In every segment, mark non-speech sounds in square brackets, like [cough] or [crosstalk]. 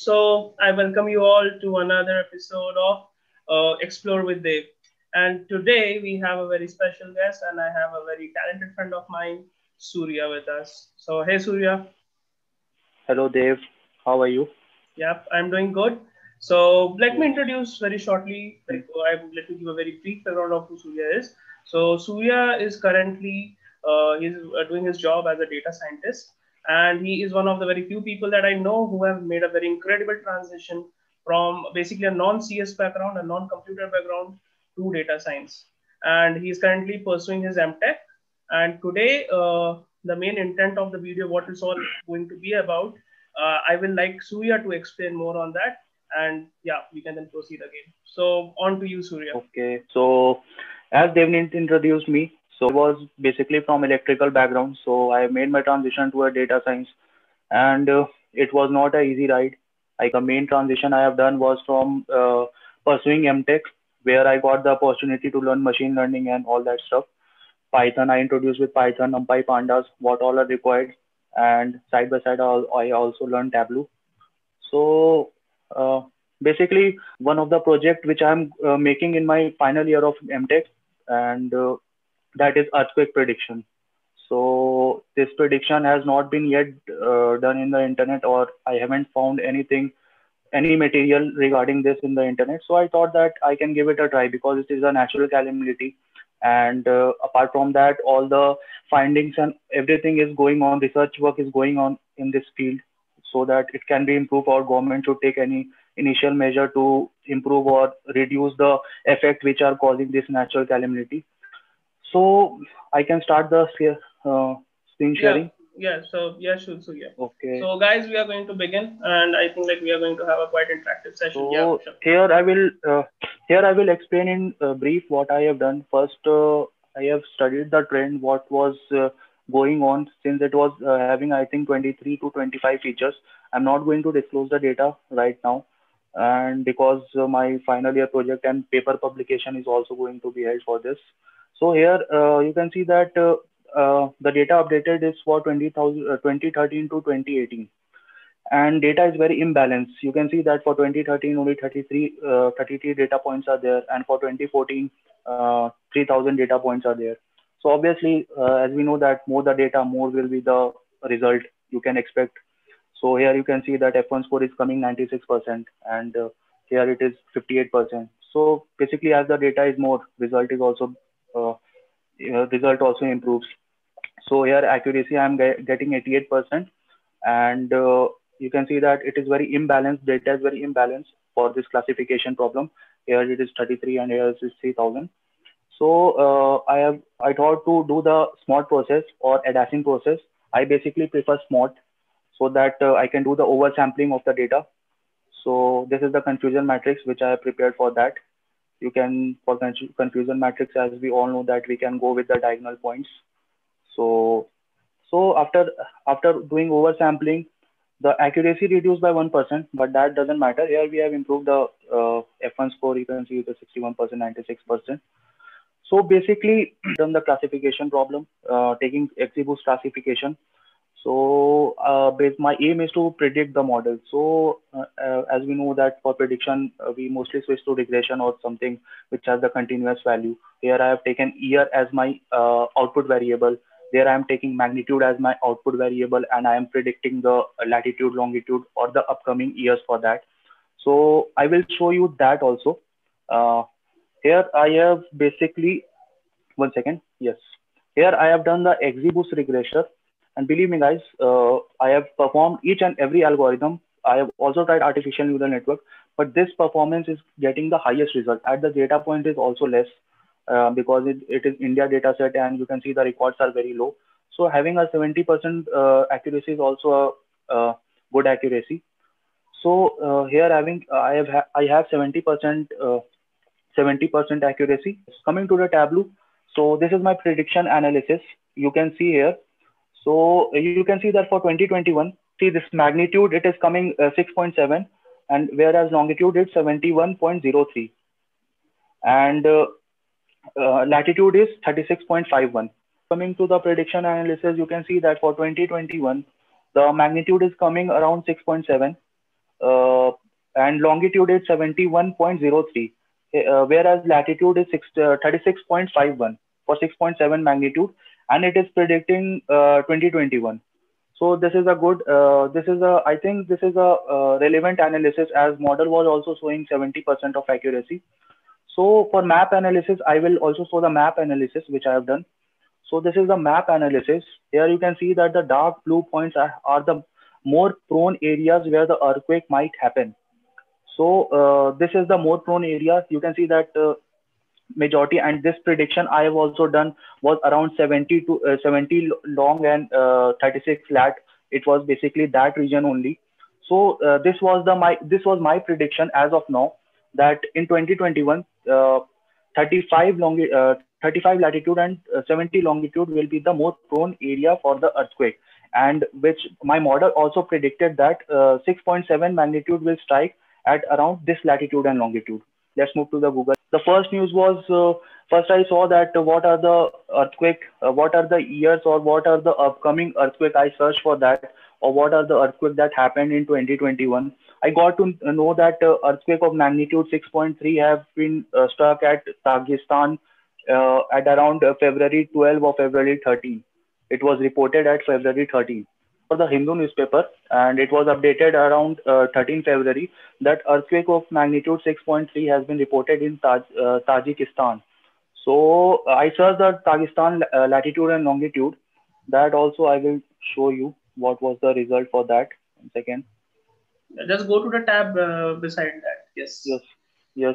So I welcome you all to another episode of uh, Explore with Dev. And today we have a very special guest, and I have a very talented friend of mine, Surya, with us. So hey, Surya. Hello, Dev. How are you? Yep, I'm doing good. So let me introduce very shortly. Like, I would let me give a very brief background of who Surya is. So Surya is currently uh, he's uh, doing his job as a data scientist, and he is one of the very few people that I know who have made a very incredible transition from basically a non-CS background, a non-computer background, to data science. And he's currently pursuing his MTech. And today, uh, the main intent of the video, what it's all going to be about, uh, I will like Surya to explain more on that and yeah, we can then proceed again. So on to you, Surya. Okay. So as Devnint introduced me, so I was basically from electrical background. So I made my transition to a data science, and uh, it was not an easy ride. Like the main transition I have done was from uh, pursuing MTech, where I got the opportunity to learn machine learning and all that stuff. Python, I introduced with Python, NumPy, Pandas, what all are required, and side by side, I also learned Tableau. So uh, basically one of the project which I'm uh, making in my final year of MTech, and uh, that is earthquake prediction. So this prediction has not been yet done in the internet, or I haven't found anything any material regarding this in the internet. So I thought that I can give it a try because it is a natural calamity. And uh, apart from that, all the findings and everything is going on, research work is going on in this field so that it can be improved or government should take any initial measure to improve or reduce the effect which are causing this natural calamity. So I can start the uh, screen sharing. Yeah. Yeah, so yeah, sure, so yeah. Okay. So guys, we are going to begin, and I think like we are going to have a quite interactive session. So yeah, sure. here I will uh, here I will explain in uh, brief what I have done. First, uh, I have studied the trend, what was uh, going on since it was uh, having I think 23 to 25 features. I'm not going to disclose the data right now, and because uh, my final year project and paper publication is also going to be held for this. So here uh, you can see that uh, uh, the data updated is for 20, 2013 to 2018 and data is very imbalanced. You can see that for 2013, only 33, uh, 33 data points are there, and for 2014, uh, 3000 data points are there. So obviously, uh, as we know that more the data, more will be the result you can expect. So here you can see that F1 score is coming 96% and here it is 58%. So basically as the data is more, result is also, result also improves. So here accuracy I'm get, getting 88% and uh, you can see that it is very imbalanced, data is very imbalanced for this classification problem. Here it is 33 and here it is 3000. So uh, I have I thought to do the SMOTE process or ADASYN process. I basically prefer SMOTE so that uh, I can do the oversampling of the data. So this is the confusion matrix which I have prepared for that. You can for confusion matrix as we all know that we can go with the diagonal points. So so after after doing oversampling, the accuracy reduced by 1%, but that doesn't matter. Here we have improved the uh, F1 score. You can see the 61%, 96%. So basically, [clears throat] done the classification problem, uh, taking XGBoost classification. So uh, my aim is to predict the model. So uh, uh, as we know that for prediction, uh, we mostly switch to regression or something which has the continuous value. Here I have taken year as my uh, output variable. There I am taking magnitude as my output variable and I am predicting the latitude, longitude or the upcoming years for that. So I will show you that also. Here I have basically, one second, yes. Here I have done the XGBoost regressor. And believe me guys, uh, I have performed each and every algorithm. I have also tried artificial neural network, but this performance is getting the highest result. At the data point is also less uh, because it, it is India data set and you can see the records are very low. So having a 70% uh, accuracy is also a, a good accuracy. So uh, here having I have ha I have 70% 70% accuracy. Coming to the Tableau, so this is my prediction analysis. You can see here. So you can see that for 2021, see this magnitude, it is coming uh, 6.7 and whereas longitude is 71.03 and uh, uh, latitude is 36.51. Coming to the prediction analysis, you can see that for 2021, the magnitude is coming around 6.7 uh, and longitude is 71.03, uh, whereas latitude is 6, uh, 36.51 for 6.7 magnitude, and it is predicting 2021. So this is a good, this is a, I think this is a relevant analysis as model was also showing 70% of accuracy. So for map analysis, I will also show the map analysis, which I have done. So this is the map analysis. Here you can see that the dark blue points are, are the more prone areas where the earthquake might happen. So uh, this is the more prone area. You can see that uh, majority and this prediction I have also done was around 70 to uh, 70 long and uh, 36 flat It was basically that region only. So uh, this was the my this was my prediction as of now that in 2021 uh, 35 long 35 latitude and uh, 70 longitude will be the most prone area for the earthquake. And which my model also predicted that uh, 6.7 magnitude will strike at around this latitude and longitude. Let's move to the google the first news was uh, first i saw that uh, what are the earthquake uh, what are the years or what are the upcoming earthquake? I searched for that or what are the earthquake that happened in 2021 i got to know that uh, earthquake of magnitude 6.3 have been struck at Dagestan uh, at around uh, February 12 or February 13. It was reported at February 13 for the Hindu newspaper, and it was updated around uh, 13 February that earthquake of magnitude 6.3 has been reported in Taj, uh, Tajikistan. So I searched the Tajikistan uh, latitude and longitude. That also I will show you what was the result for that. One second. Just go to the tab uh, beside that. Yes. Yes. Yes.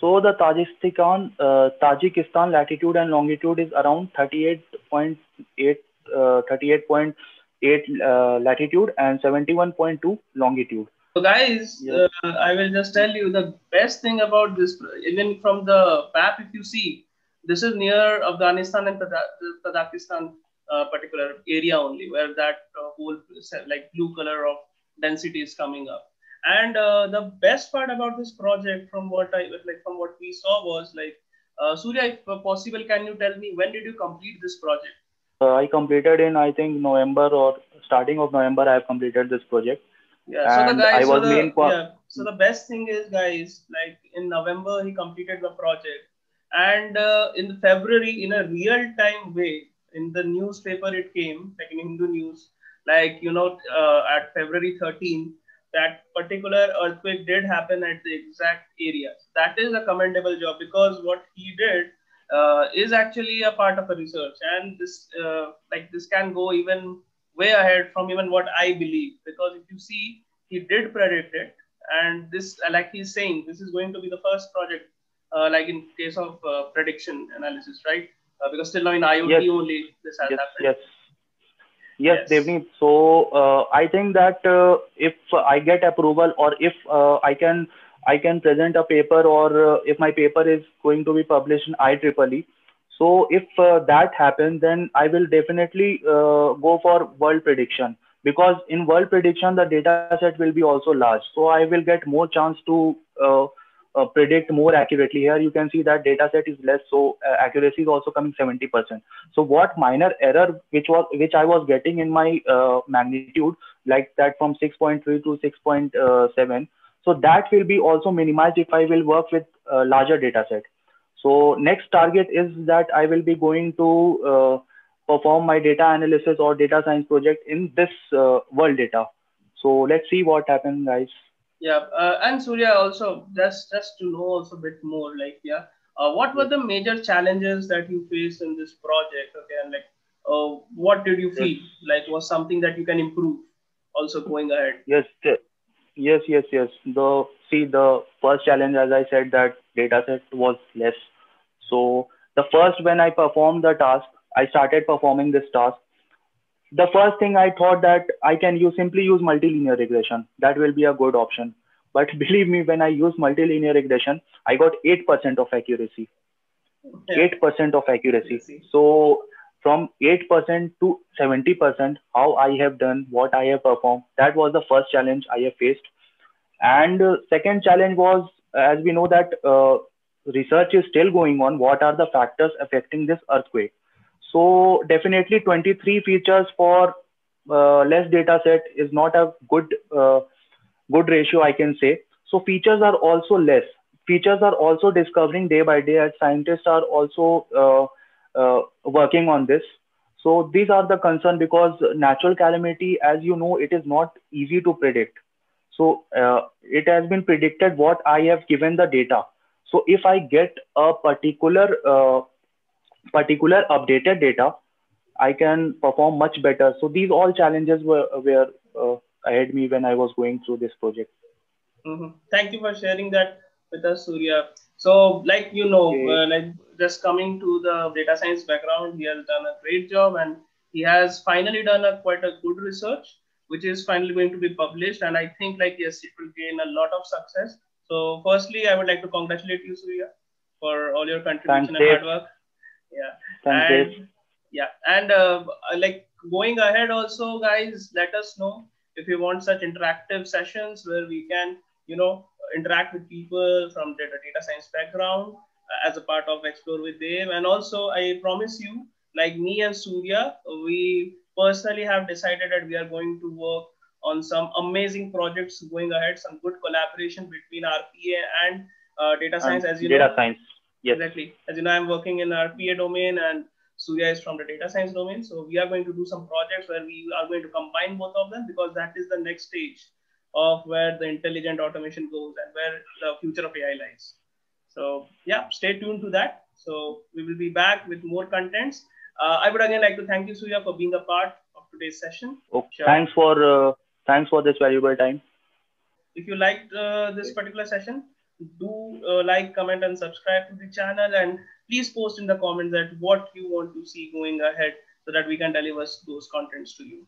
So the Tajikistan, uh, Tajikistan latitude and longitude is around 38.8 uh, 38.8 uh, latitude and 71.2 longitude. So guys, yes. Uh, I will just tell you the best thing about this, even from the map, if you see, this is near Afghanistan and Tajikistan uh, particular area only, where that uh, whole like blue color of density is coming up and uh, the best part about this project from what i like from what we saw was like uh, surya if possible can you tell me when did you complete this project uh, i completed in i think november or starting of november i have completed this project yeah so the guys so the, yeah, so the best thing is guys like in november he completed the project and uh, in february in a real time way in the newspaper it came like in hindu news like you know uh, at february 13 that particular earthquake did happen at the exact area. That is a commendable job because what he did uh, is actually a part of a research, and this uh, like this can go even way ahead from even what I believe because if you see, he did predict it, and this like he's saying, this is going to be the first project uh, like in case of uh, prediction analysis, right? Uh, because still now in IoT yes. only this has yes. happened. Yes Yes, yes. Devni. So uh, I think that uh, if I get approval or if uh, I can I can present a paper or uh, if my paper is going to be published in IEEE. So if uh, that happens, then I will definitely uh, go for world prediction because in world prediction the data set will be also large. So I will get more chance to uh, predict more accurately. Here you can see that data set is less, so uh, accuracy is also coming 70%. So what minor error which was which I was getting in my uh, magnitude, like that from 6.3 to 6.7, so that will be also minimized if I will work with a larger data set. So next target is that I will be going to uh, perform my data analysis or data science project in this uh, world data. So let's see what happens, guys. Yeah, uh, and Surya also just just to know also a bit more like yeah, uh, what were the major challenges that you faced in this project? Okay, and like uh, what did you feel yes. like was something that you can improve also going ahead? Yes, yes, yes, yes. The see the first challenge, as I said, that data set was less. So the first when I performed the task, I started performing this task the first thing I thought that I can use simply use multilinear regression. That will be a good option. But [laughs] believe me, when I use multilinear regression, I got 8% of accuracy. Yeah. 8% of accuracy. So from 8% to 70%, how I have done, what I have performed, that was the first challenge I have faced. And uh, second challenge was, as we know that uh, research is still going on, what are the factors affecting this earthquake? So definitely 23 features for uh, less data set is not a good uh, good ratio, I can say. So features are also less. Features are also discovering day by day as scientists are also uh, working on this. So these are the concern because natural calamity, as you know, it is not easy to predict. So uh, it has been predicted what I have given the data. So if I get a particular uh, particular updated data, I can perform much better. So these all challenges were were uh, ahead me when I was going through this project. Mm-hmm. Thank you for sharing that with us, Surya. So, like you know, okay. uh, like just coming to the data science background, he has done a great job, and he has finally done a quite a good research, which is finally going to be published. And I think, like yes, it will gain a lot of success. So, firstly, I would like to congratulate you, Surya, for all your contribution Thanks, and hard work. Yeah. Thanks, and, Dev. yeah, and uh, like going ahead, also, guys, let us know if you want such interactive sessions where we can, you know, interact with people from data, data science background as a part of Explore with Dev. And also, I promise you, like me and Surya, we personally have decided that we are going to work on some amazing projects going ahead, some good collaboration between RPA and uh, data science, as you data know. Data science. Yes. Exactly. As you know, I'm working in RPA domain and Surya is from the data science domain. So we are going to do some projects where we are going to combine both of them because that is the next stage of where the intelligent automation goes and where the future of AI lies. So yeah, stay tuned to that. So we will be back with more contents. Uh, I would again like to thank you, Surya, for being a part of today's session. Okay. Sure. Thanks for uh, thanks for this valuable time. If you liked uh, this particular session, do uh, like, comment, and subscribe to the channel. And please post in the comments that what you want to see going ahead so that we can deliver those contents to you.